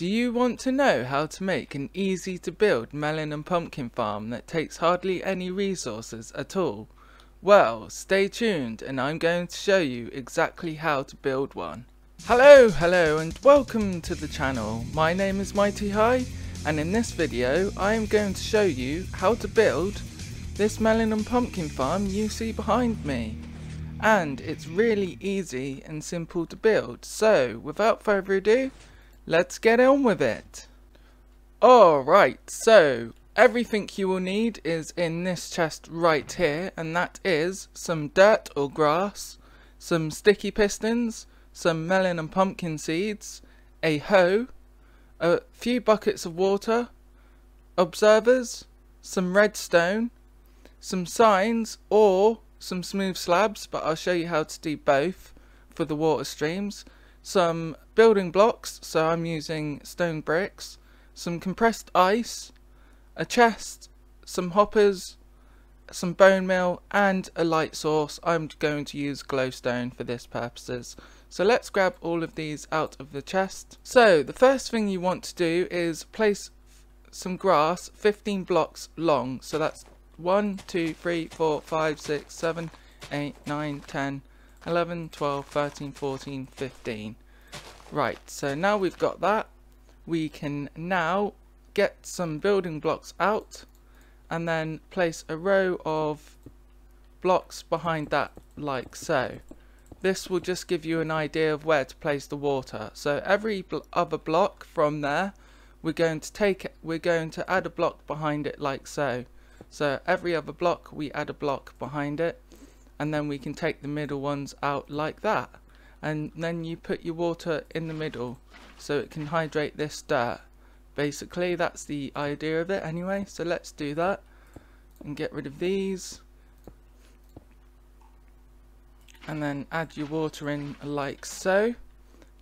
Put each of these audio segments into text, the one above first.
Do you want to know how to make an easy to build melon and pumpkin farm that takes hardly any resources at all? Well, stay tuned and I'm going to show you exactly how to build one. Hello, hello and welcome to the channel. My name is Mighty High and in this video I am going to show you how to build this melon and pumpkin farm you see behind me. And it's really easy and simple to build. So without further ado, let's get on with it. Alright, so everything you will need is in this chest right here, and that is some dirt or grass, some sticky pistons, some melon and pumpkin seeds, a hoe, a few buckets of water, observers, some redstone, some signs, or some smooth slabs, but I'll show you how to do both for the water streams, some building blocks, so I'm using stone bricks, some compressed ice, a chest, some hoppers, some bone meal and a light source. I'm going to use glowstone for this purposes. So let's grab all of these out of the chest. So the first thing you want to do is place some grass 15 blocks long. So that's 1, 2, 3, 4, 5, 6, 7, 8, 9, 10, 11, 12, 13, 14, 15. Right, so now we've got that, we can now get some building blocks out and then place a row of blocks behind that like so. This will just give you an idea of where to place the water. So every bl other block from there, we're going to take it, we're going to add a block behind it like so. So every other block we add a block behind it and then we can take the middle ones out like that. And then you put your water in the middle so it can hydrate this dirt. Basically that's the idea of it anyway so let's do that and get rid of these. And then add your water in like so.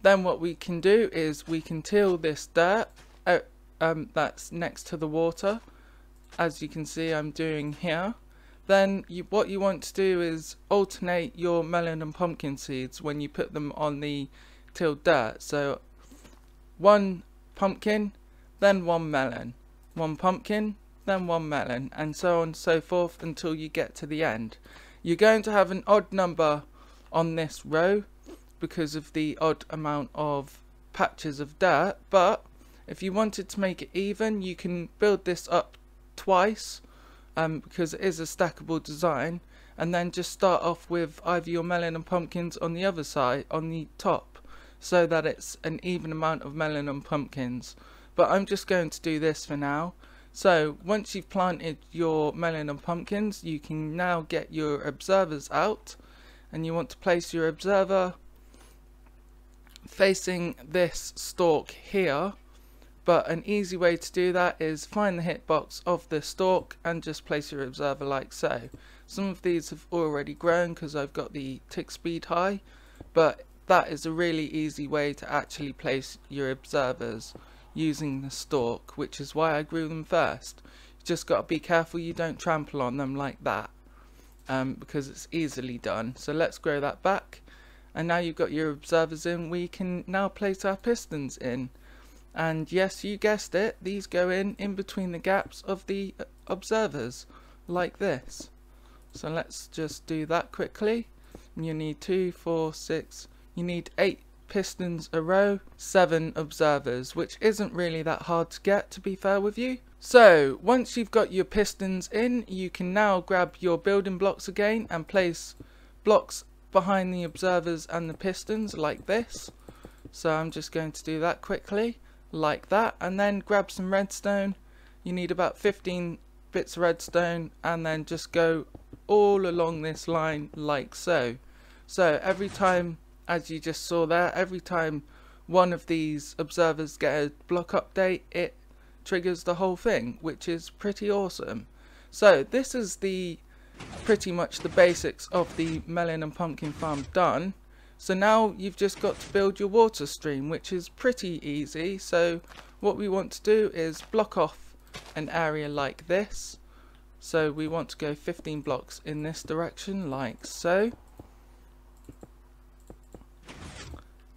Then what we can do is we can till this dirt out, um, that's next to the water. As you can see I'm doing here then you, what you want to do is alternate your melon and pumpkin seeds when you put them on the tilled dirt. So one pumpkin, then one melon, one pumpkin, then one melon, and so on and so forth until you get to the end. You're going to have an odd number on this row because of the odd amount of patches of dirt, but if you wanted to make it even, you can build this up twice um, because it is a stackable design. And then just start off with either your melon and pumpkins on the other side on the top so that it's an even amount of melon and pumpkins. But I'm just going to do this for now. So once you've planted your melon and pumpkins you can now get your observers out. And you want to place your observer facing this stalk here but an easy way to do that is find the hitbox of the stalk and just place your observer like so. Some of these have already grown because I've got the tick speed high, but that is a really easy way to actually place your observers using the stalk, which is why I grew them first. You just got to be careful you don't trample on them like that, um, because it's easily done. So let's grow that back. And now you've got your observers in, we can now place our pistons in and yes you guessed it these go in in between the gaps of the uh, observers like this. So let's just do that quickly. You need two four six you need eight pistons a row seven observers which isn't really that hard to get to be fair with you. So once you've got your pistons in you can now grab your building blocks again and place blocks behind the observers and the pistons like this. So I'm just going to do that quickly like that and then grab some redstone. You need about 15 bits of redstone and then just go all along this line like so. So every time as you just saw there every time one of these observers get a block update it triggers the whole thing which is pretty awesome. So this is the pretty much the basics of the melon and pumpkin farm done so now you've just got to build your water stream, which is pretty easy. So what we want to do is block off an area like this. So we want to go 15 blocks in this direction, like so.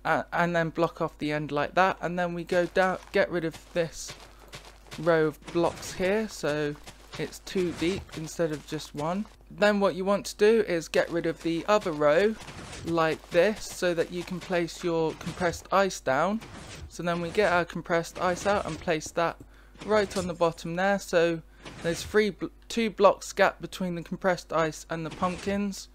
uh, and then block off the end like that and then we go down get rid of this row of blocks here so it's two deep instead of just one. Then what you want to do is get rid of the other row like this so that you can place your compressed ice down. So then we get our compressed ice out and place that right on the bottom there. So there's three two blocks gap between the compressed ice and the pumpkins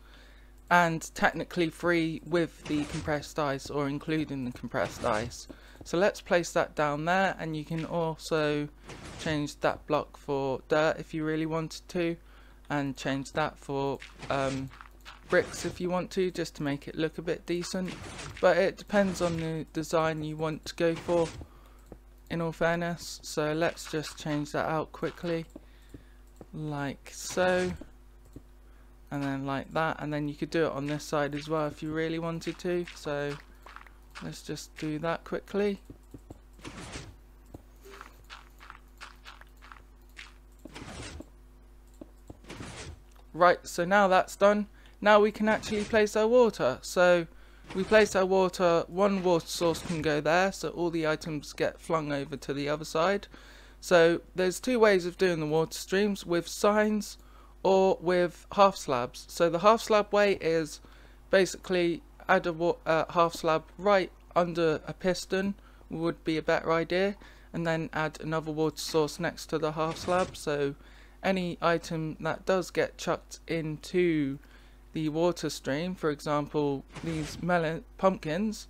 and technically free with the compressed ice or including the compressed ice. So let's place that down there and you can also change that block for dirt if you really wanted to and change that for um, bricks if you want to just to make it look a bit decent. But it depends on the design you want to go for in all fairness. So let's just change that out quickly like so and then like that. And then you could do it on this side as well if you really wanted to. So let's just do that quickly right so now that's done now we can actually place our water. So we place our water one water source can go there so all the items get flung over to the other side. So there's two ways of doing the water streams with signs or with half slabs. So the half slab way is basically add a uh, half slab right under a piston would be a better idea and then add another water source next to the half slab. So any item that does get chucked into the water stream for example these melon pumpkins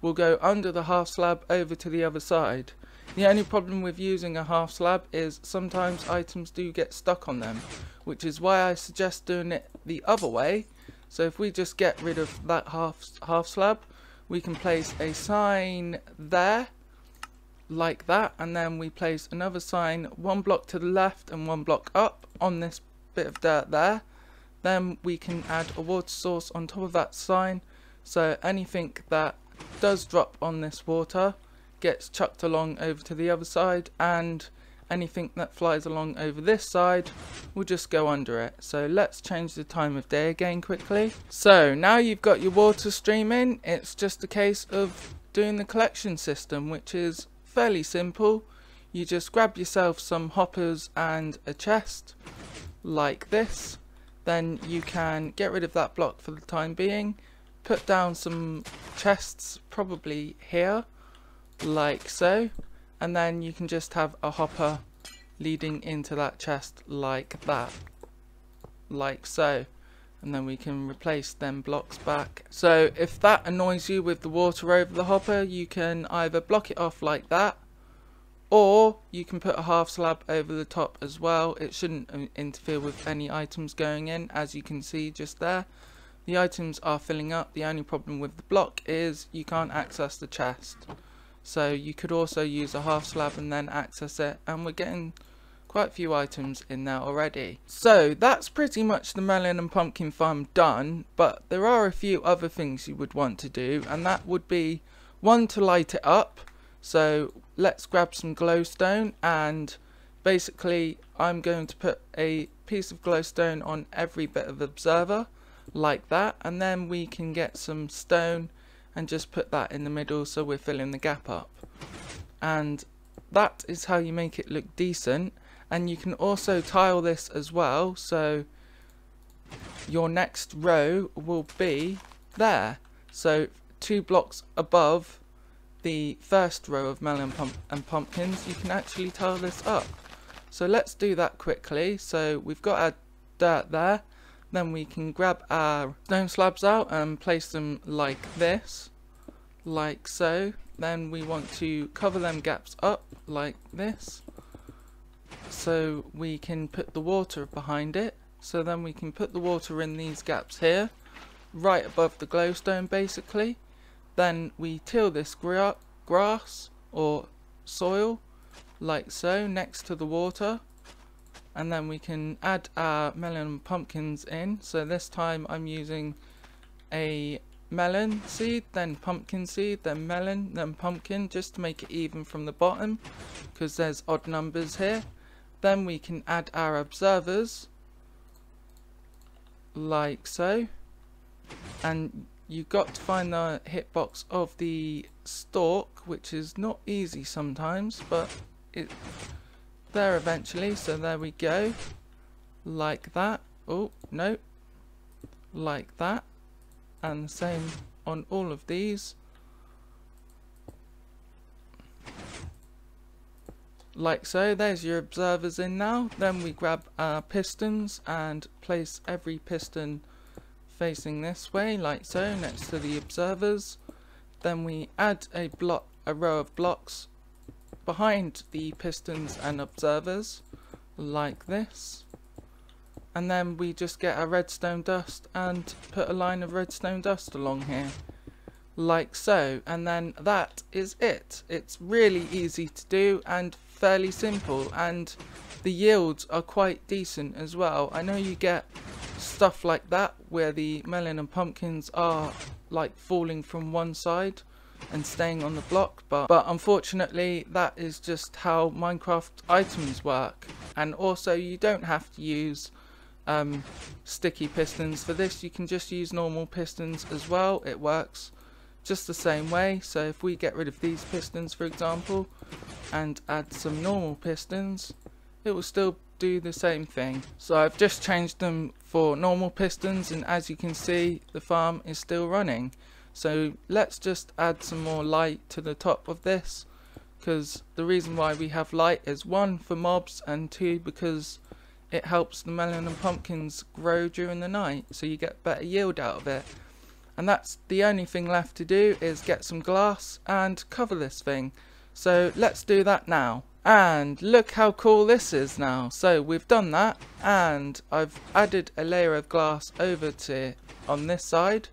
will go under the half slab over to the other side the only problem with using a half slab is sometimes items do get stuck on them which is why I suggest doing it the other way. So if we just get rid of that half, half slab, we can place a sign there, like that, and then we place another sign one block to the left and one block up on this bit of dirt there. Then we can add a water source on top of that sign, so anything that does drop on this water gets chucked along over to the other side, and anything that flies along over this side will just go under it. So let's change the time of day again quickly. So now you've got your water streaming, it's just a case of doing the collection system, which is fairly simple. You just grab yourself some hoppers and a chest, like this. Then you can get rid of that block for the time being. Put down some chests, probably here, like so and then you can just have a hopper leading into that chest like that like so and then we can replace them blocks back. So if that annoys you with the water over the hopper you can either block it off like that or you can put a half slab over the top as well. It shouldn't uh, interfere with any items going in as you can see just there. The items are filling up. The only problem with the block is you can't access the chest. So you could also use a half slab and then access it. And we're getting quite a few items in there already. So that's pretty much the melon and pumpkin farm done but there are a few other things you would want to do and that would be one to light it up. So let's grab some glowstone and basically I'm going to put a piece of glowstone on every bit of observer like that and then we can get some stone and just put that in the middle so we're filling the gap up. And that is how you make it look decent and you can also tile this as well so your next row will be there so two blocks above the first row of melon pump and pumpkins you can actually tile this up so let's do that quickly so we've got our dirt there then we can grab our stone slabs out and place them like this, like so. Then we want to cover them gaps up like this. So we can put the water behind it. So then we can put the water in these gaps here, right above the glowstone basically. Then we till this gra grass or soil like so next to the water and then we can add our melon pumpkins in so this time I'm using a melon seed then pumpkin seed then melon then pumpkin just to make it even from the bottom because there's odd numbers here then we can add our observers like so and you've got to find the hitbox of the stalk, which is not easy sometimes, but it there eventually. So there we go, like that. Oh no, like that, and same on all of these. Like so there's your observers in now. Then we grab our pistons and place every piston facing this way like so next to the observers. Then we add a block a row of blocks behind the pistons and observers like this. And then we just get our redstone dust and put a line of redstone dust along here like so. And then that is it. It's really easy to do and fairly simple and the yields are quite decent as well. I know you get stuff like that where the melon and pumpkins are like falling from one side and staying on the block but, but unfortunately that is just how Minecraft items work. And also you don't have to use um, sticky pistons for this. You can just use normal pistons as well. It works just the same way. So if we get rid of these pistons for example and add some normal pistons it will still do the same thing. So I've just changed them for normal pistons and as you can see the farm is still running. So let's just add some more light to the top of this because the reason why we have light is one for mobs and two because it helps the melon and pumpkins grow during the night so you get better yield out of it and that's the only thing left to do is get some glass and cover this thing. So let's do that now. And look how cool this is now. So we've done that and I've added a layer of glass over to on this side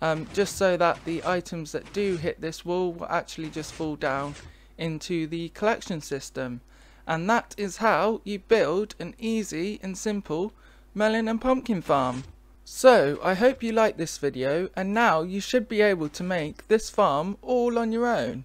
um, just so that the items that do hit this wall will actually just fall down into the collection system. And that is how you build an easy and simple melon and pumpkin farm so, I hope you liked this video and now you should be able to make this farm all on your own.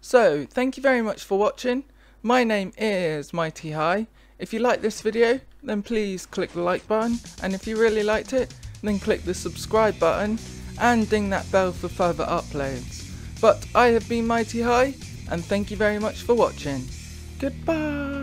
So, thank you very much for watching. My name is Mighty High. If you like this video, then please click the like button and if you really liked it, then click the subscribe button and ding that bell for further uploads. But I have been Mighty High and thank you very much for watching. Goodbye!